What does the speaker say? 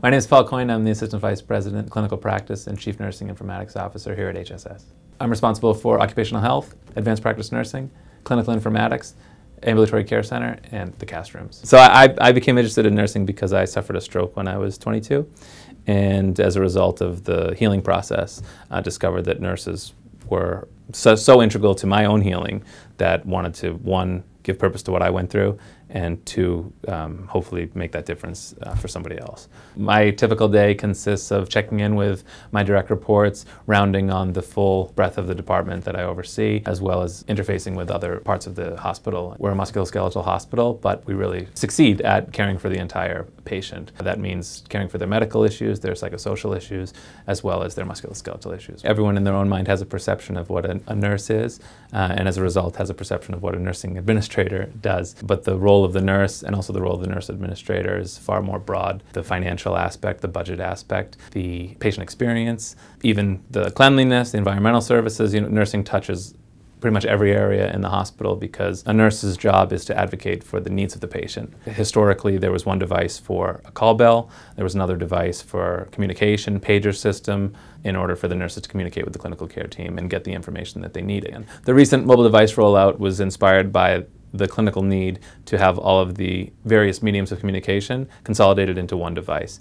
My name is Paul Coyne. I'm the Assistant Vice President, Clinical Practice and Chief Nursing Informatics Officer here at HSS. I'm responsible for occupational health, advanced practice nursing, clinical informatics, ambulatory care center, and the cast rooms. So I, I became interested in nursing because I suffered a stroke when I was 22. And as a result of the healing process, I discovered that nurses were so, so integral to my own healing that wanted to, one, give purpose to what I went through, and to um, hopefully make that difference uh, for somebody else. My typical day consists of checking in with my direct reports, rounding on the full breadth of the department that I oversee, as well as interfacing with other parts of the hospital. We're a musculoskeletal hospital, but we really succeed at caring for the entire patient. That means caring for their medical issues, their psychosocial issues, as well as their musculoskeletal issues. Everyone in their own mind has a perception of what a, nurse is, uh, and as a result has a perception of what a nursing administrator does. But the role of the nurse and also the role of the nurse administrator is far more broad. The financial aspect, the budget aspect, the patient experience, even the cleanliness, the environmental services, you know, nursing touches pretty much every area in the hospital because a nurse's job is to advocate for the needs of the patient. Historically, there was one device for a call bell, there was another device for communication, pager system, in order for the nurses to communicate with the clinical care team and get the information that they needed. And the recent mobile device rollout was inspired by the clinical need to have all of the various mediums of communication consolidated into one device.